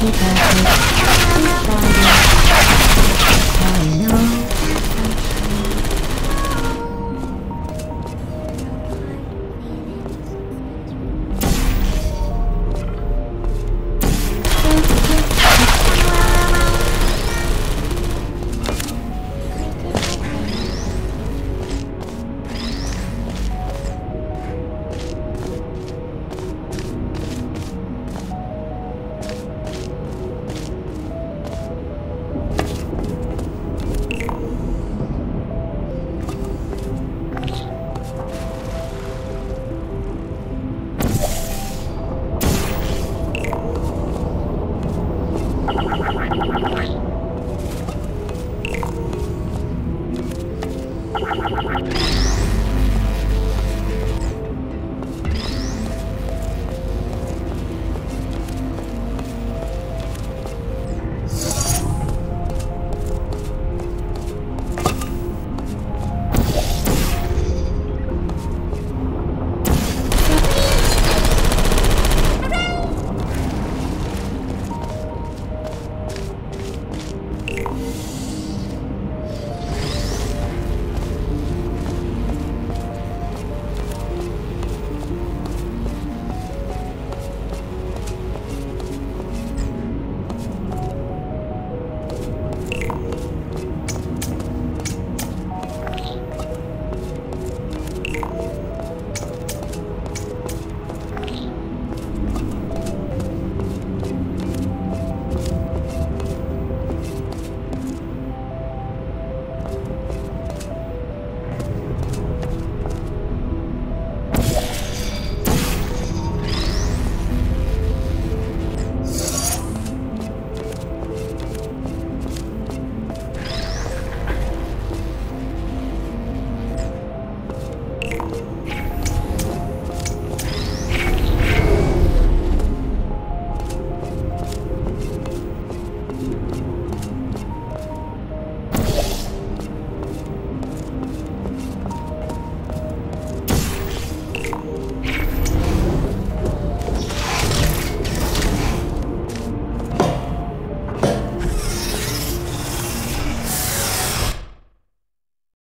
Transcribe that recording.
Keep up with. Keep you